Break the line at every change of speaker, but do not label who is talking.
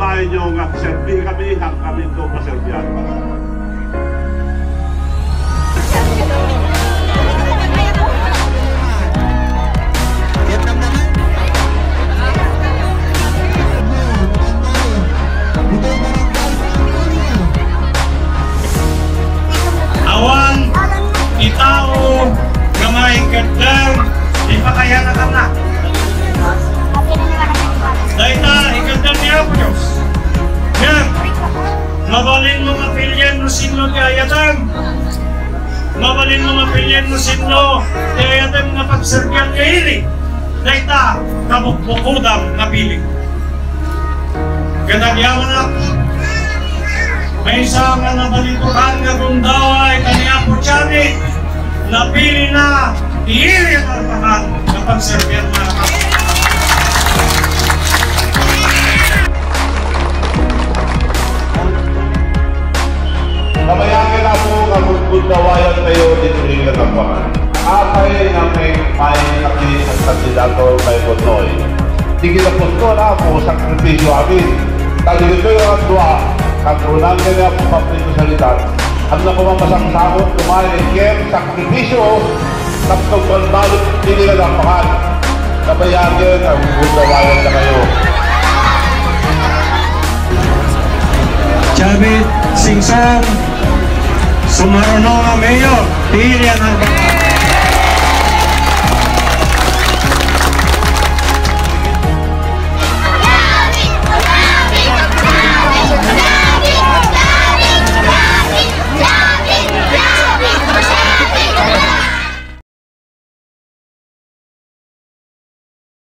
vain jongaksi, piirä miihalta, niin tuopa sen mabalin mo mapilyan mo sino ni ayatang. Mabalin mo mapilyan mo sino ni ayatang nga pagserbiyan niya hili. Dahil ta, kabukbukudang napili. Ganang yaman na may isang nga nabalituhan nga kung daw ay kaniya po tiyani, napili na iili ang alpahan na pagserbiyan na
Kabayangin kapagpundawayan kayo dito rin nagkapaman. Apay na may may nakinis ang kandidato kay Bonoy. Tingin na po ito na po sakripisyo amin. Tali ko yung ang dua, kagunan kaya po papito salita. Ang na pumamasang sakot, kumain, kem, sakripisyo, tapos balbalot, hindi na napakan. Kabayangin, ang pundawayan na kayo.
Chabit Singsang Sumaron nuevamente Miriam Alvarado.